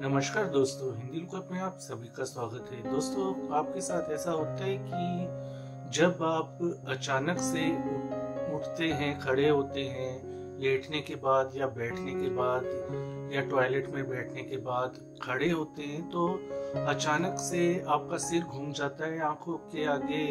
नमस्कार दोस्तों, हिंदी लुकअप में आप सभी का स्वागत है। दोस्तों, आपके साथ ऐसा होता है कि जब आप अचानक से उठते हैं, खड़े होते हैं, लेटने के बाद या बैठने के बाद या टॉयलेट में बैठने के बाद खड़े होते हैं तो अचानक से आपका सिर घूम जाता है, आँखों के आगे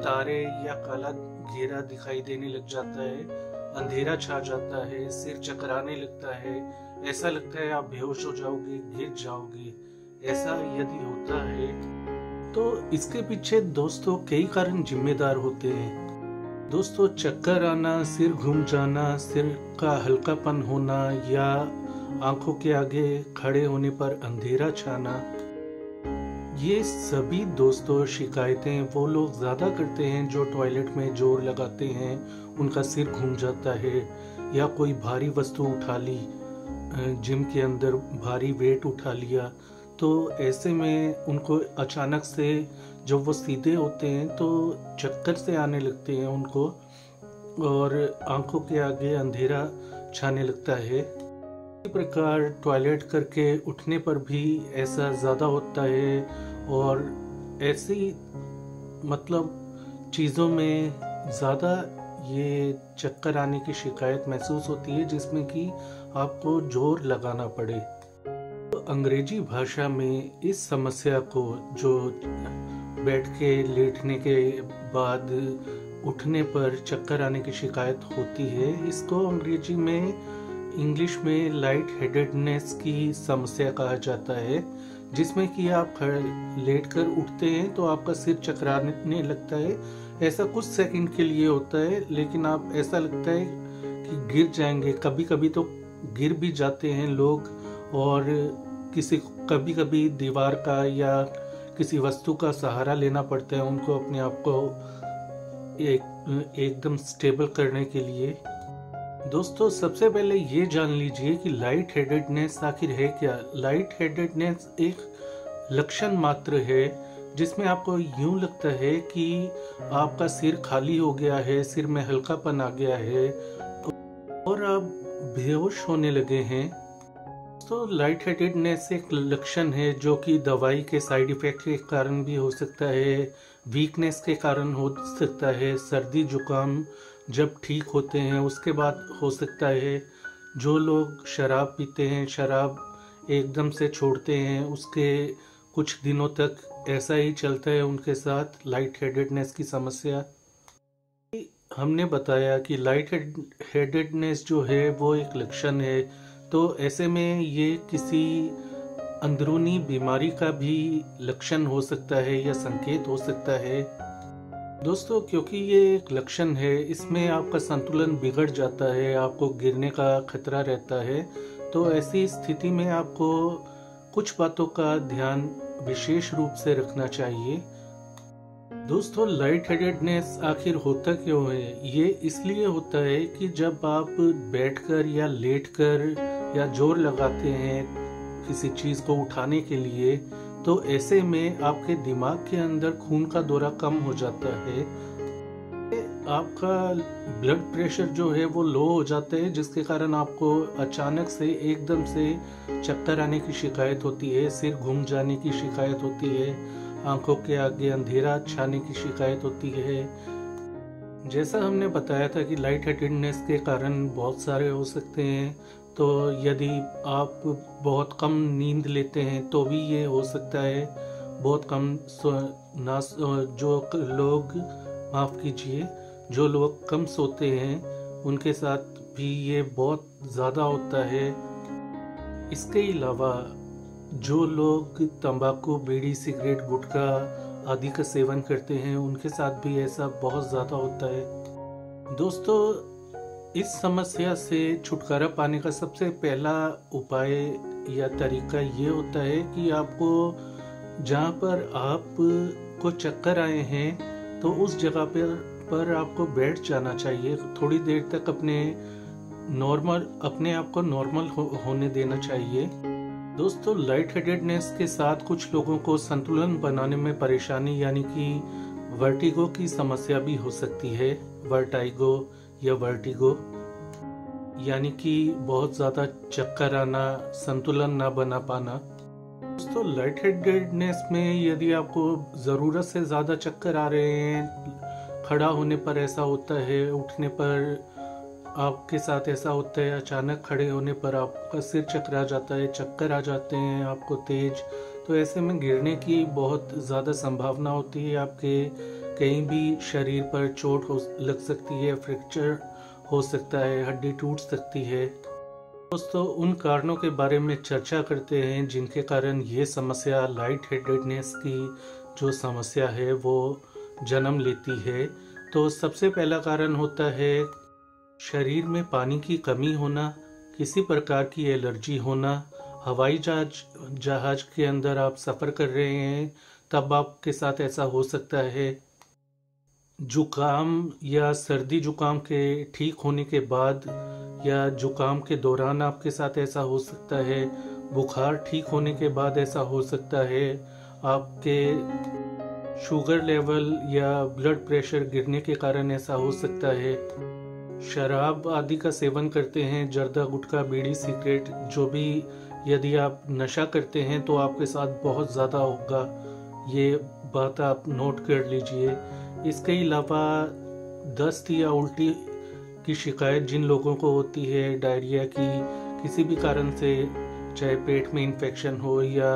तारे या काला घेरा दिखाई देने लग जाता है। अंधेरा छा जाता है, सिर चकराने लगता है। ऐसा लगता है आप बेहोश हो जाओगे, गिर जाओगे। ऐसा यदि होता है तो इसके पीछे दोस्तों कई कारण जिम्मेदार होते हैं। दोस्तों, चक्कर आना, सिर घूम जाना, सिर का हल्कापन होना या आँखों के आगे खड़े होने पर अंधेरा छाना ये सभी दोस्तों शिकायतें वो लोग ज़्यादा करते हैं जो टॉयलेट में ज़ोर लगाते हैं, उनका सिर घूम जाता है या कोई भारी वस्तु उठा ली जिम के अंदर भारी वेट उठा लिया। तो ऐसे में उनको अचानक से जब वो सीधे होते हैं तो चक्कर से आने लगते हैं उनको और आँखों के आगे अंधेरा छाने लगता है। इसी प्रकार टॉयलेट करके उठने पर भी ऐसा ज़्यादा होता है और ऐसी मतलब चीज़ों में ज़्यादा ये चक्कर आने की शिकायत महसूस होती है, जिसमें कि आपको ज़ोर लगाना पड़े। तो अंग्रेज़ी भाषा में इस समस्या को जो बैठ के लेटने के बाद उठने पर चक्कर आने की शिकायत होती है, इसको अंग्रेज़ी में, इंग्लिश में लाइट हेडेडनेस की समस्या कहा जाता है। जिसमें कि आप लेट कर उठते हैं तो आपका सिर चकराने लगता है। ऐसा कुछ सेकंड के लिए होता है, लेकिन आप, ऐसा लगता है कि गिर जाएँगे। कभी कभी तो गिर भी जाते हैं लोग, और किसी कभी कभी दीवार का या किसी वस्तु का सहारा लेना पड़ता है उनको अपने आप को एक, एकदम स्टेबल करने के लिए। दोस्तों, सबसे पहले ये जान लीजिए कि लाइट हेडेडनेस आखिर है क्या? लाइट हेडेडनेस एक लक्षण मात्र है, जिसमें आपको यूँ लगता है कि आपका सिर खाली हो गया है, सिर में हल्कापन आ गया है, और आप बेहोश होने लगे हैं। तो लाइट हेडेडनेस एक लक्षण है, जो कि दवाई के साइड इफ़ेक्ट के कारण भी हो सकता है वीकनेस के कारण हो सकता है, सर्दी, जुकाम जब ठीक होते हैं, उसके बाद हो सकता है जो लोग शराब पीते हैं, शराब एकदम से छोड़ते हैं, उसके कुछ दिनों तक ऐसा ही चलता है उनके साथ लाइट हेडेडनेस की समस्या। हमने बताया कि लाइट हेडेडनेस जो है, वो एक लक्षण है। तो ऐसे में ये किसी अंदरूनी बीमारी का भी लक्षण हो सकता है या संकेत हो सकता है। दोस्तों, क्योंकि ये एक लक्षण है, इसमें आपका संतुलन बिगड़ जाता है, आपको गिरने का खतरा रहता है तो ऐसी स्थिति में आपको कुछ बातों का ध्यान विशेष रूप से रखना चाहिए। दोस्तों लाइट हेडेडनेस आखिर होता क्यों है? ये इसलिए होता है कि जब आप बैठकर या लेटकर या ज़ोर लगाते हैं किसी चीज़ को उठाने के लिए तो ऐसे में आपके दिमाग के अंदर खून का दौरा कम हो जाता है। आपका ब्लड प्रेशर जो है वो लो हो जाता है, जिसके कारण आपको अचानक से एकदम से चक्कर आने की शिकायत होती है, सिर घूम जाने की शिकायत होती है, आँखों के आगे अंधेरा छाने की शिकायत होती है। जैसा हमने बताया था कि लाइट हेडेडनेस के कारण बहुत सारे हो सकते हैं तो यदि आप बहुत कम नींद लेते हैं तो भी ये हो सकता है, बहुत कम ना जो लोग, माफ़ कीजिए, जो लोग कम सोते हैं, उनके साथ भी ये बहुत ज़्यादा होता है। इसके अलावा, जो लोग तंबाकू, बीड़ी, सिगरेट, गुटखा आदि का सेवन करते हैं, उनके साथ भी ऐसा बहुत ज़्यादा होता है। दोस्तों इस समस्या से छुटकारा पाने का सबसे पहला उपाय या तरीका ये होता है कि आपको जहाँ पर आप को चक्कर आए हैं तो उस जगह पर पर आपको बैठ जाना चाहिए। थोड़ी देर तक अपने नॉर्मल अपने आप को नॉर्मल हो, होने देना चाहिए। दोस्तों लाइट हेडेडनेस के साथ कुछ लोगों को संतुलन बनाने में परेशानी यानी कि वर्टिगो की समस्या भी हो सकती है। वर्टाइगो या वर्टिगो यानी कि बहुत ज़्यादा चक्कर आना, संतुलन ना बना पाना। दोस्तों लाइट हेडेडनेस में यदि आपको ज़रूरत से ज़्यादा चक्कर आ रहे हैं, खड़ा होने पर ऐसा होता है, उठने पर आपके साथ ऐसा होता है, अचानक खड़े होने पर आपका सिर चकरा जाता है, चक्कर आ जाते हैं, आपको तेज। तो ऐसे में गिरने की बहुत ज़्यादा संभावना होती है आपके कहीं भी शरीर पर चोट हो लग सकती है, फ्रैक्चर हो सकता है, हड्डी टूट सकती है। दोस्तों, उन कारणों के बारे में चर्चा करते हैं जिनके कारण ये समस्या लाइट हेडेडनेस की जो समस्या है, वो जन्म लेती है। तो सबसे पहला कारण होता है शरीर में पानी की कमी होना, किसी प्रकार की एलर्जी होना, हवाई जहाज़ जहाज़ के अंदर आप सफ़र कर रहे हैं, तब आपके साथ ऐसा हो सकता है जुकाम या सर्दी जुकाम के ठीक होने के बाद या जुकाम के दौरान आपके साथ ऐसा हो सकता है, बुखार ठीक होने के बाद ऐसा हो सकता है, आपके शुगर लेवल या ब्लड प्रेशर गिरने के कारण ऐसा हो सकता है। शराब आदि का सेवन करते हैं, जर्दा, गुटखा, बीड़ी, सिगरेट, जो भी यदि आप नशा करते हैं तो आपके साथ बहुत ज़्यादा होगा। ये बात आप नोट कर लीजिए। इसके अलावा दस्त या उल्टी की शिकायत जिन लोगों को होती है, डायरिया की किसी भी कारण से, चाहे पेट में इन्फेक्शन हो या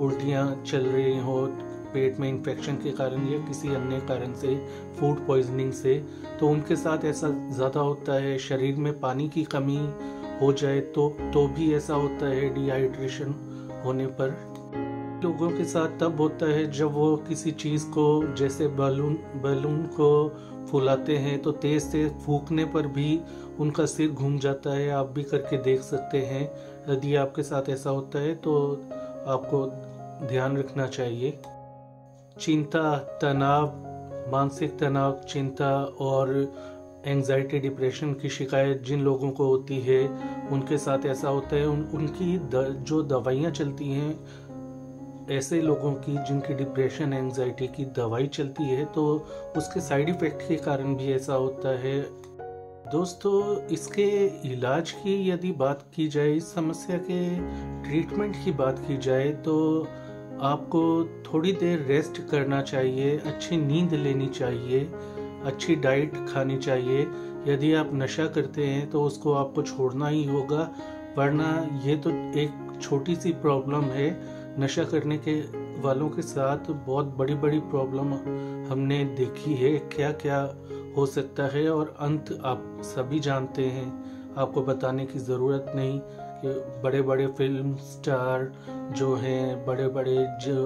उल्टियाँ चल रही हो, पेट में इन्फेक्शन के कारण या किसी अन्य कारण से फ़ूड पॉइजनिंग से तो उनके साथ ऐसा ज़्यादा होता है। शरीर में पानी की कमी हो जाए तो तो भी ऐसा होता है। डिहाइड्रेशन होने पर लोगों के साथ तब होता है जब वो किसी चीज़ को जैसे बलून बलून को फुलाते हैं तो तेज से फूकने पर भी उनका सिर घूम जाता है। आप भी करके देख सकते हैं। यदि आपके साथ ऐसा होता है तो आपको ध्यान रखना चाहिए। चिंता तनाव मानसिक तनाव चिंता और एंजाइटी डिप्रेशन की शिकायत जिन लोगों को होती है उनके साथ ऐसा होता है। उन, उनकी द, जो दवाइयाँ चलती हैं ऐसे लोगों की जिनकी डिप्रेशन एंजाइटी की दवाई चलती है तो उसके साइड इफ़ेक्ट के कारण भी ऐसा होता है। दोस्तों, इसके इलाज की यदि बात की जाए, इस समस्या के ट्रीटमेंट की बात की जाए तो आपको थोड़ी देर रेस्ट करना चाहिए, अच्छी नींद लेनी चाहिए, अच्छी डाइट खानी चाहिए। यदि आप नशा करते हैं तो उसको आपको छोड़ना ही होगा, वरना ये तो एक छोटी सी प्रॉब्लम है। नशा करने के वालों के साथ बहुत बड़ी बड़ी प्रॉब्लम हमने देखी है क्या क्या हो सकता है और अंत आप सभी जानते हैं। आपको बताने की ज़रूरत नहीं कि बड़े बड़े फ़िल्म स्टार जो हैं बड़े बड़े जो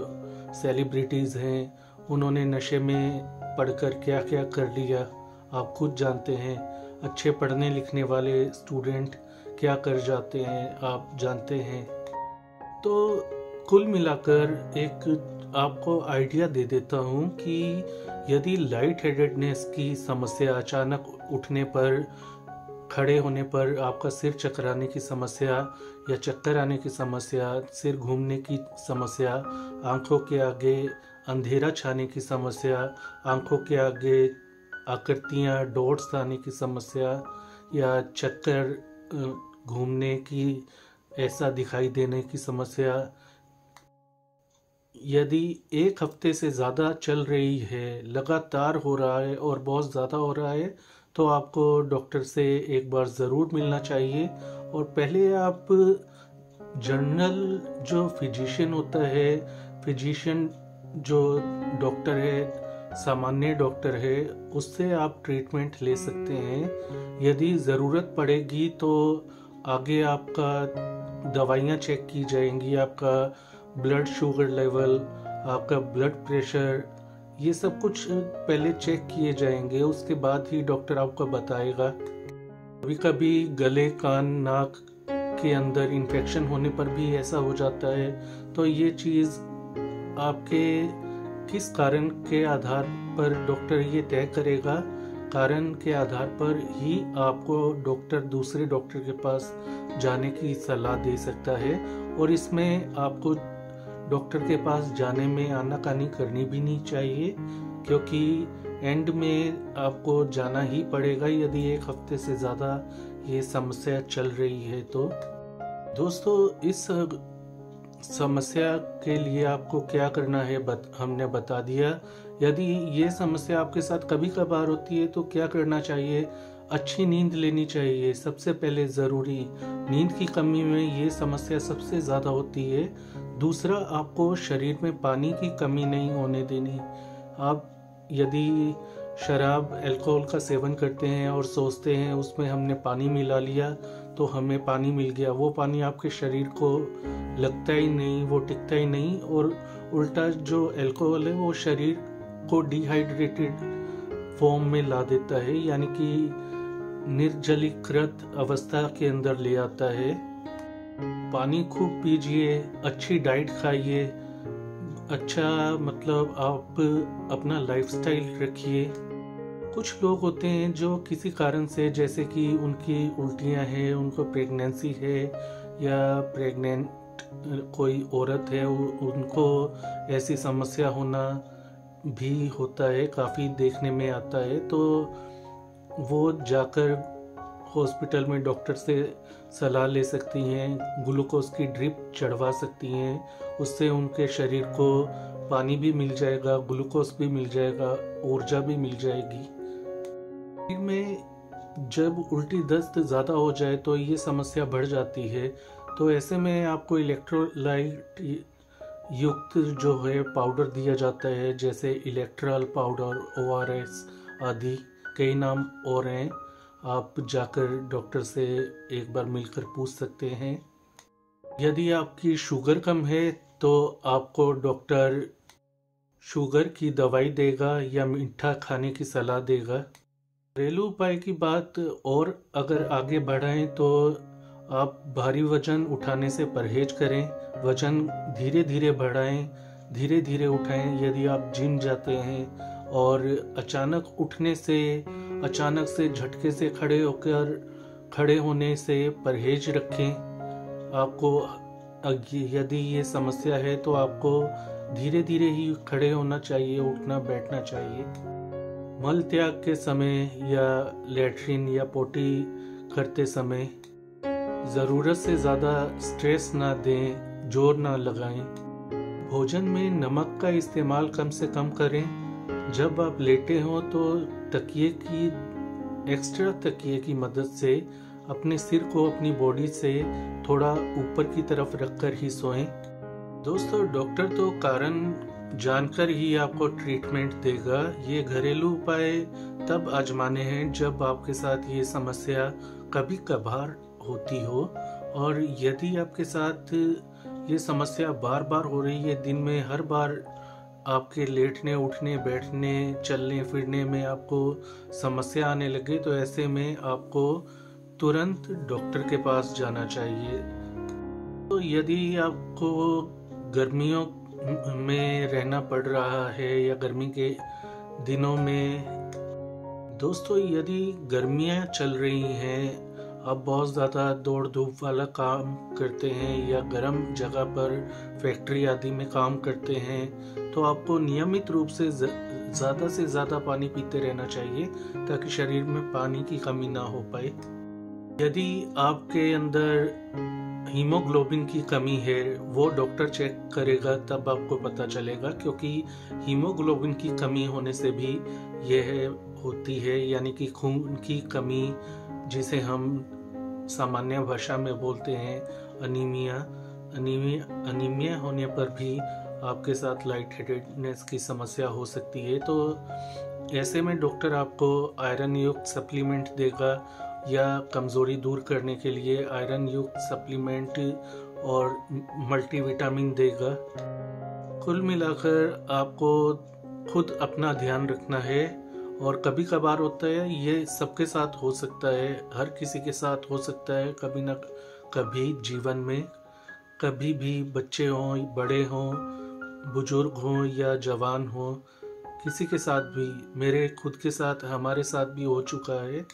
सेलिब्रिटीज़ हैं, उन्होंने नशे में पढ़कर क्या क्या कर लिया। आप खुद जानते हैं, अच्छे पढ़ने लिखने वाले स्टूडेंट क्या कर जाते हैं, आप जानते हैं। तो कुल मिलाकर एक आपको आइडिया दे देता हूँ कि यदि लाइट हेडेडनेस की समस्या अचानक उठने पर, खड़े होने पर, आपका सिर चकराने की समस्या या चक्कर आने की समस्या, सिर घूमने की समस्या, आँखों के आगे अंधेरा छाने की समस्या, आँखों के आगे आकृतियाँ, डॉट्स आने की समस्या या चक्कर घूमने की, ऐसा दिखाई देने की समस्या यदि एक हफ़्ते से ज़्यादा चल रही है, लगातार हो रहा है और बहुत ज़्यादा हो रहा है तो आपको डॉक्टर से एक बार ज़रूर मिलना चाहिए। और पहले आप जनरल जो फिजिशियन होता है, फिजिशियन जो डॉक्टर है, सामान्य डॉक्टर है, उससे आप ट्रीटमेंट ले सकते हैं। यदि ज़रूरत पड़ेगी तो आगे आपका दवाइयाँ चेक की जाएँगी, आपका ब्लड शुगर लेवल आपका ब्लड प्रेशर ये सब कुछ पहले चेक किए जाएँगे, उसके बाद ही डॉक्टर आपको बताएगा। कभी कभी गले, कान, नाक के अंदर इन्फेक्शन होने पर भी ऐसा हो जाता है। तो ये चीज़ आपके किस कारण के आधार पर डॉक्टर ये तय करेगा? कारण के आधार पर ही आपको डॉक्टर दूसरे डॉक्टर के पास जाने की सलाह दे सकता है। और इसमें आपको डॉक्टर के पास जाने में आनाकानी करनी भी नहीं चाहिए क्योंकि एंड में आपको जाना ही पड़ेगा यदि एक हफ़्ते से ज़्यादा ये समस्या चल रही है तो। दोस्तों इस समस्या के लिए आपको क्या करना है बत, हमने बता दिया। यदि ये समस्या आपके साथ कभी कभार होती है तो क्या करना चाहिए? अच्छी नींद लेनी चाहिए। सबसे पहले ज़रूरी, नींद की कमी में ये समस्या सबसे ज़्यादा होती है। दूसरा, आपको शरीर में पानी की कमी नहीं होने देनी। आप यदि शराब, अल्कोहल का सेवन करते हैं और सोचते हैं, उसमें हमने पानी मिला लिया तो हमें पानी मिल गया। वो पानी आपके शरीर को लगता ही नहीं, वो टिकता ही नहीं और उल्टा जो अल्कोहल है, वो शरीर को डिहाइड्रेटेड फॉर्म में ला देता है। यानी कि निर्जलीकृत अवस्था के अंदर ले आता है। पानी खूब पीजिए, अच्छी डाइट खाइए। अच्छा मतलब आप अपना लाइफस्टाइल रखिए। कुछ लोग होते हैं जो किसी कारण से, जैसे कि उनकी उल्टियाँ हैं, उनको प्रेगनेंसी है, या प्रेग्नेंट कोई औरत है उनको ऐसी समस्या होना भी होता है, काफ़ी देखने में आता है। तो वो जाकर हॉस्पिटल में डॉक्टर से सलाह ले सकती हैं, ग्लूकोज की ड्रिप चढ़वा सकती हैं, उससे उनके शरीर को पानी भी मिल जाएगा, ग्लूकोज भी मिल जाएगा, ऊर्जा भी मिल जाएगी। शरीर में जब उल्टी दस्त ज़्यादा हो जाए तो ये समस्या बढ़ जाती है। तो ऐसे में आपको इलेक्ट्रोलाइट युक्त जो है पाउडर दिया जाता है, जैसे इलेक्ट्रल पाउडर ओआरएस आदि। कई नाम और हैं। आप जाकर डॉक्टर से एक बार मिलकर पूछ सकते हैं। यदि आपकी शुगर कम है तो आपको डॉक्टर शुगर की दवाई देगा या मीठा खाने की सलाह देगा। घरेलू उपाय की बात और अगर आगे बढ़ाएँ तो आप भारी वज़न उठाने से परहेज करें। वज़न धीरे धीरे बढ़ाएँ धीरे धीरे उठाएँ। यदि आप जिम जाते हैं और अचानक उठने से, अचानक से झटके से खड़े होकर, खड़े होने से परहेज रखें। आपको यदि ये समस्या है तो आपको धीरे धीरे ही खड़े होना चाहिए, उठना, बैठना चाहिए। मल त्याग के समय या लेटरिन या पोटी करते समय ज़रूरत से ज़्यादा स्ट्रेस ना दें, ज़ोर ना लगाएँ। भोजन में नमक का इस्तेमाल कम से कम करें। जब आप लेटे हो तो तकिए की एक्स्ट्रा तकिए की मदद से अपने सिर को अपनी बॉडी से थोड़ा ऊपर की तरफ़ रखकर ही सोएँ। दोस्तों डॉक्टर तो कारण जानकर ही आपको ट्रीटमेंट देगा। ये घरेलू उपाय तब आजमाने हैं जब आपके साथ ये समस्या कभी कभार होती हो। और यदि आपके साथ ये समस्या बार बार हो रही है, दिन में हर बार आपके लेटने, उठने, बैठने, चलने, फिरने में आपको समस्या आने लगे तो ऐसे में आपको तुरंत डॉक्टर के पास जाना चाहिए। तो यदि आपको गर्मियों में रहना पड़ रहा है या गर्मी के दिनों में, दोस्तों, यदि गर्मियाँ चल रही हैं आप बहुत ज़्यादा दौड़ धूप वाला काम करते हैं या गर्म जगह पर फैक्ट्री आदि में काम करते हैं तो आपको नियमित रूप से ज़्यादा से ज़्यादा पानी पीते रहना चाहिए ताकि शरीर में पानी की कमी ना हो पाए। यदि आपके अंदर हीमोग्लोबिन की कमी है, वो डॉक्टर चेक करेगा, तब आपको पता चलेगा क्योंकि हीमोग्लोबिन की कमी होने से भी यह होती है, यानी कि खून की कमी जिसे हम सामान्य भाषा में बोलते हैं, अनीमिया। अनीमिया अनीमिया होने पर भी आपके साथ लाइट हेडेडनेस की समस्या हो सकती है। तो ऐसे में डॉक्टर आपको आयरन युक्त सप्लीमेंट देगा या कमज़ोरी दूर करने के लिए आयरन युक्त सप्लीमेंट और मल्टीविटामिन देगा। कुल मिलाकर आपको खुद अपना ध्यान रखना है। और कभी कभार होता है, ये सबके साथ हो सकता है, हर किसी के साथ हो सकता है, कभी ना कभी जीवन में। कभी भी बच्चे हों, बड़े हों, बुज़ुर्ग हों या जवान हों, किसी के साथ भी, मेरे खुद के साथ, हमारे साथ भी हो चुका है।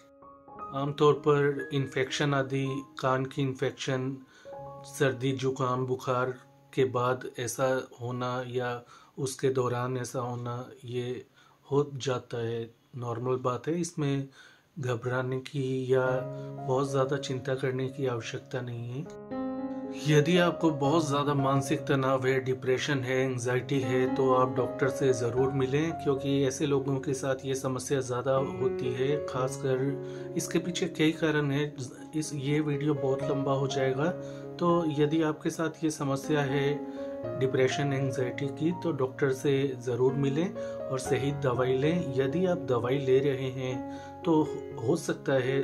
आमतौर पर इन्फेक्शन आदि, कान की इन्फेक्शन सर्दी, जुकाम, बुखार के बाद ऐसा होना या उसके दौरान ऐसा होना, ये हो जाता है नॉर्मल बात है। इसमें घबराने की या बहुत ज़्यादा चिंता करने की आवश्यकता नहीं है। यदि आपको बहुत ज़्यादा मानसिक तनाव है डिप्रेशन है एंजाइटी है तो आप डॉक्टर से ज़रूर मिलें, क्योंकि ऐसे लोगों के साथ ये समस्या ज़्यादा होती है। खासकर इसके पीछे कई कारण है। इस, ये वीडियो बहुत लंबा हो जाएगा। तो यदि आपके साथ ये समस्या है डिप्रेशन एंजाइटी की तो डॉक्टर से ज़रूर मिलें और सही दवाई लें। यदि आप दवाई ले रहे हैं तो हो सकता है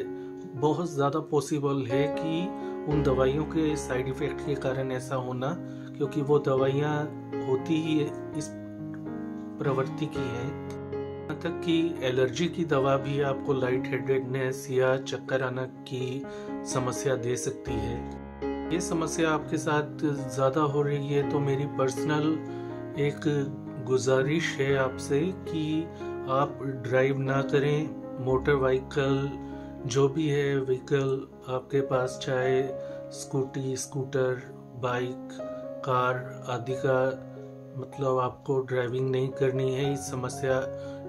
बहुत ज़्यादा पॉसिबल है कि उन दवाइयों के साइड इफ़ेक्ट के कारण ऐसा होना, क्योंकि वो दवाइयाँ होती ही इस प्रवृत्ति की हैं। यहाँ तक कि एलर्जी की दवा भी आपको लाइट हेडेडनेस या चक्कर आना की समस्या दे सकती है। ये समस्या आपके साथ ज़्यादा हो रही है तो मेरी पर्सनल एक गुजारिश है आपसे कि आप ड्राइव ना करें मोटर व्हीकल जो भी है व्हीकल आपके पास, चाहे स्कूटी स्कूटर बाइक कार आदि का मतलब आपको ड्राइविंग नहीं करनी है। इस समस्या,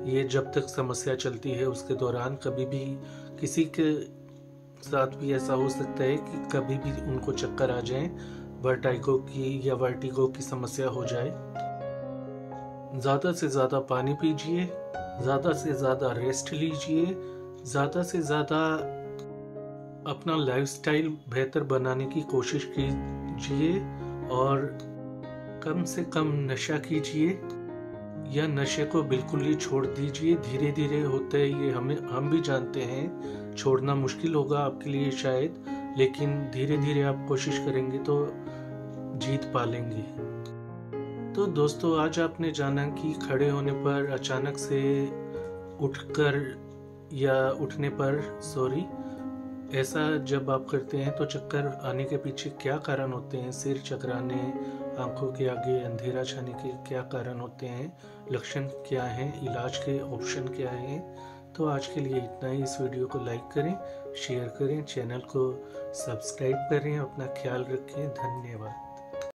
ये जब तक समस्या चलती है उसके दौरान कभी भी किसी के साथ भी ऐसा हो सकता है कि कभी भी उनको चक्कर आ जाए वर्टाइगो की या वर्टिगो की समस्या हो जाए। ज़्यादा से ज़्यादा पानी पीजिए, ज़्यादा से ज़्यादा रेस्ट लीजिए, ज़्यादा से ज़्यादा अपना लाइफस्टाइल बेहतर बनाने की कोशिश कीजिए और कम से कम नशा कीजिए या नशे को बिल्कुल ही छोड़ दीजिए। धीरे धीरे होते ये हमें, हम भी जानते हैं छोड़ना मुश्किल होगा आपके लिए शायद, लेकिन धीरे धीरे आप कोशिश करेंगे तो जीत पालेंगे। तो दोस्तों, आज आपने जाना कि खड़े होने पर अचानक से उठकर या उठने पर सॉरी ऐसा जब आप करते हैं तो चक्कर आने के पीछे क्या कारण होते हैं? सिर चकराने, आँखों के आगे अंधेरा छाने के क्या कारण होते हैं? लक्षण क्या हैं? इलाज के ऑप्शन क्या हैं? तो आज के लिए इतना ही। इस वीडियो को लाइक करें, शेयर करें, चैनल को सब्सक्राइब करें, अपना ख्याल रखें। धन्यवाद।